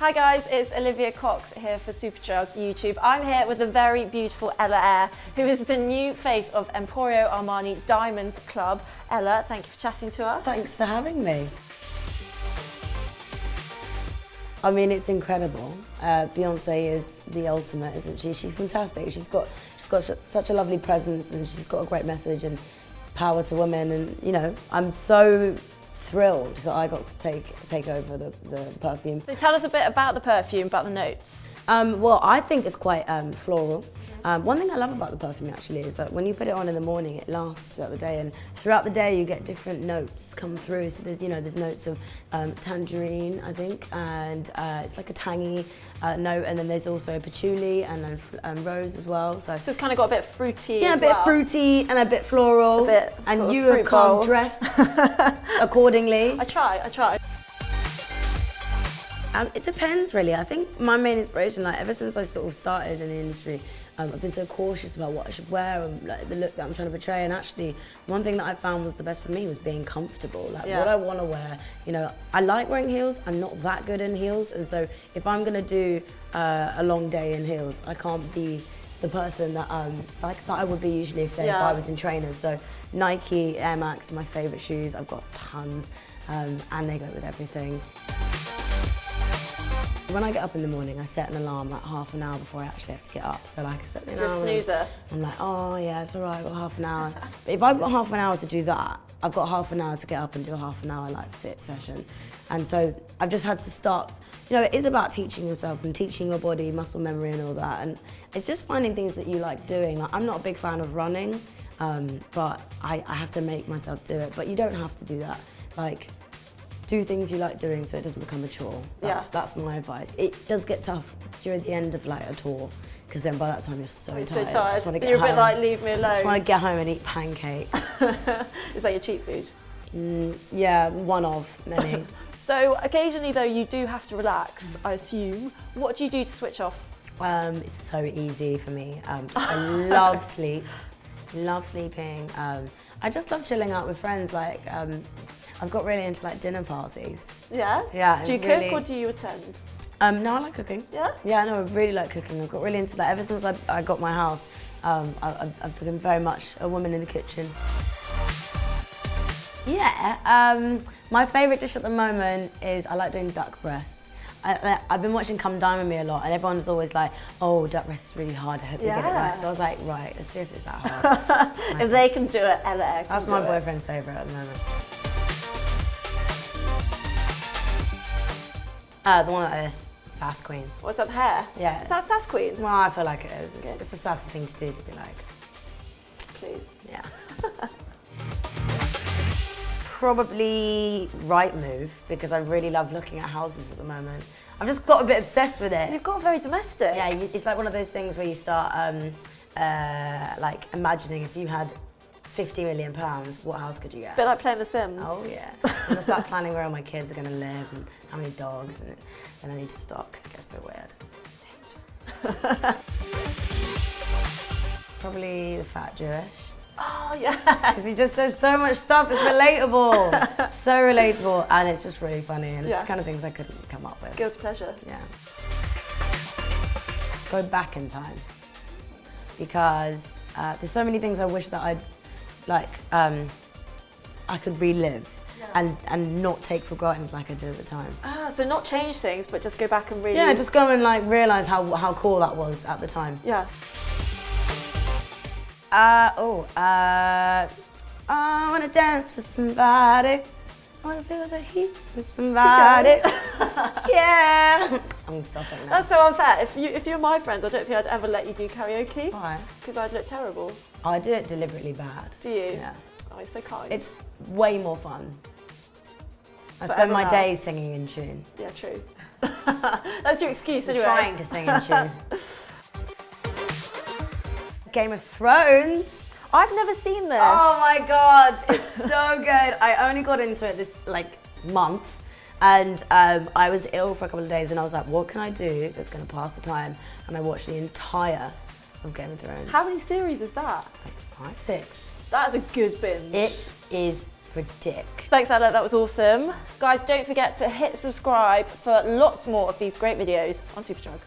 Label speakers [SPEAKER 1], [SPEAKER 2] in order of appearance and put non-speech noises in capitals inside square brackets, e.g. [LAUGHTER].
[SPEAKER 1] Hi guys, it's Olivia Cox here for Superdrug YouTube. I'm here with the very beautiful Ella Eyre, who is the new face of Emporio Armani Diamonds Club. Ella, thank you for chatting to us.
[SPEAKER 2] Thanks for having me. I mean, it's incredible. Uh, Beyonce is the ultimate, isn't she? She's fantastic. She's got she's got such a lovely presence, and she's got a great message and power to women. And you know, I'm so thrilled that I got to take take over the, the perfume.
[SPEAKER 1] So tell us a bit about the perfume, about the notes.
[SPEAKER 2] Um, well, I think it's quite um, floral. Um, one thing I love about the perfume actually is that when you put it on in the morning, it lasts throughout the day, and throughout the day you get different notes come through. So there's you know there's notes of um, tangerine, I think, and uh, it's like a tangy uh, note, and then there's also patchouli and um, rose as well.
[SPEAKER 1] So, so it's kind of got a bit fruity.
[SPEAKER 2] Yeah, a bit
[SPEAKER 1] well.
[SPEAKER 2] fruity and a bit floral.
[SPEAKER 1] A bit
[SPEAKER 2] and you have come dressed [LAUGHS] accordingly.
[SPEAKER 1] I try, I try.
[SPEAKER 2] Um, it depends really. I think my main inspiration, like ever since I sort of started in the industry, um, I've been so cautious about what I should wear and like the look that I'm trying to portray. And actually, one thing that I found was the best for me was being comfortable. Like yeah. what I want to wear. You know, I like wearing heels. I'm not that good in heels, and so if I'm gonna do uh, a long day in heels, I can't be the person that um like that I would be usually if say yeah. if I was in trainers. So Nike Air Max are my favourite shoes. I've got tons, um, and they go with everything. When I get up in the morning, I set an alarm like half an hour before I actually have to get up. So like I set the
[SPEAKER 1] alarm. You're a snoozer.
[SPEAKER 2] I'm like, oh yeah, it's all right, I've got half an hour. but if I've got half an hour to do that, I've got half an hour to get up and do a half an hour like fit session. And so I've just had to start, you know, it is about teaching yourself and teaching your body muscle memory and all that. And it's just finding things that you like doing. Like, I'm not a big fan of running, um, but I, I have to make myself do it. But you don't have to do that. Like, do things you like doing so it doesn't become a chore. That's, yeah. that's my advice. It does get tough during the end of like a tour because then by that time you're so
[SPEAKER 1] I'm
[SPEAKER 2] tired.
[SPEAKER 1] So tired. Just you're home. a bit like, leave me alone. I
[SPEAKER 2] just want to get home and eat pancakes. [LAUGHS]
[SPEAKER 1] Is that your cheat food?
[SPEAKER 2] Mm, yeah, one of many. [LAUGHS]
[SPEAKER 1] so occasionally though you do have to relax, I assume. What do you do to switch off?
[SPEAKER 2] Um, it's so easy for me. Um, I [LAUGHS] love sleep, love sleeping. Um, I just love chilling out with friends. Like um, I've got really into like dinner parties.
[SPEAKER 1] Yeah?
[SPEAKER 2] Yeah.
[SPEAKER 1] Do you really... cook or do you attend?
[SPEAKER 2] Um, no, I like cooking.
[SPEAKER 1] Yeah?
[SPEAKER 2] Yeah, no, I really like cooking. I've got really into that. Ever since I, I got my house, um, I, have become very much a woman in the kitchen. Yeah, um, my favourite dish at the moment is I like doing duck breasts. I, have been watching Come Dine With Me a lot and everyone's always like, oh, duck breast is really hard, I hope yeah. you get it right. So I was like, right, let's see if it's that hard. [LAUGHS]
[SPEAKER 1] if they can do it, Ella
[SPEAKER 2] That's my boyfriend's favourite at the moment. Uh, the one like this. Sass Queen.
[SPEAKER 1] What's that hair?
[SPEAKER 2] Yeah.
[SPEAKER 1] Is that Sass Queen?
[SPEAKER 2] Well, I feel like it is. It's, it's a sassy thing to do to be like.
[SPEAKER 1] Please.
[SPEAKER 2] Yeah. Probably right move because I really love looking at houses at the moment. I've just got a bit obsessed with it.
[SPEAKER 1] You've got very domestic.
[SPEAKER 2] Yeah, it's like one of those things where you start um, uh, like imagining if you had 50 million pounds, what house could you get?
[SPEAKER 1] A bit like playing The Sims.
[SPEAKER 2] Oh yeah. I'm gonna start planning where all my kids are gonna live and how many dogs, and then I need to stop because it gets a bit weird. [LAUGHS] Probably the fat Jewish.
[SPEAKER 1] Oh [LAUGHS] yeah.
[SPEAKER 2] Because he just says so much stuff that's relatable, [LAUGHS] so relatable, and it's just really funny, and it's yeah. kind of things I couldn't come up with.
[SPEAKER 1] Guilty pleasure.
[SPEAKER 2] Yeah. Go back in time because uh, there's so many things I wish that I'd like um, I could relive yeah. and and not take for granted like I did at the time.
[SPEAKER 1] Ah, so not change things, but just go back and really.
[SPEAKER 2] Yeah, just go and like realize how how cool that was at the time.
[SPEAKER 1] Yeah.
[SPEAKER 2] Uh oh. Uh, I wanna dance with somebody. I wanna feel the heat with somebody. yeah. [LAUGHS] [LAUGHS] I'm stopping now.
[SPEAKER 1] That's so unfair. If you if you're my friend, I don't think I'd ever let you do karaoke.
[SPEAKER 2] Why?
[SPEAKER 1] Because I'd look terrible.
[SPEAKER 2] I do it deliberately bad.
[SPEAKER 1] Do you?
[SPEAKER 2] Yeah.
[SPEAKER 1] Oh, you're so kind.
[SPEAKER 2] It's way more fun. I spend my days singing in tune.
[SPEAKER 1] Yeah, true. [LAUGHS] That's your excuse anyway.
[SPEAKER 2] I'm trying to sing in tune. Game of Thrones.
[SPEAKER 1] I've never seen this.
[SPEAKER 2] Oh my god, it's [LAUGHS] so good. I only got into it this like month and um, I was ill for a couple of days and I was like, what can I do that's gonna pass the time? And I watched the entire of Game of Thrones.
[SPEAKER 1] How many series is that?
[SPEAKER 2] Like five, six.
[SPEAKER 1] That's a good binge.
[SPEAKER 2] It is ridiculous.
[SPEAKER 1] Thanks, Ella. That was awesome. Guys, don't forget to hit subscribe for lots more of these great videos on Superdrug.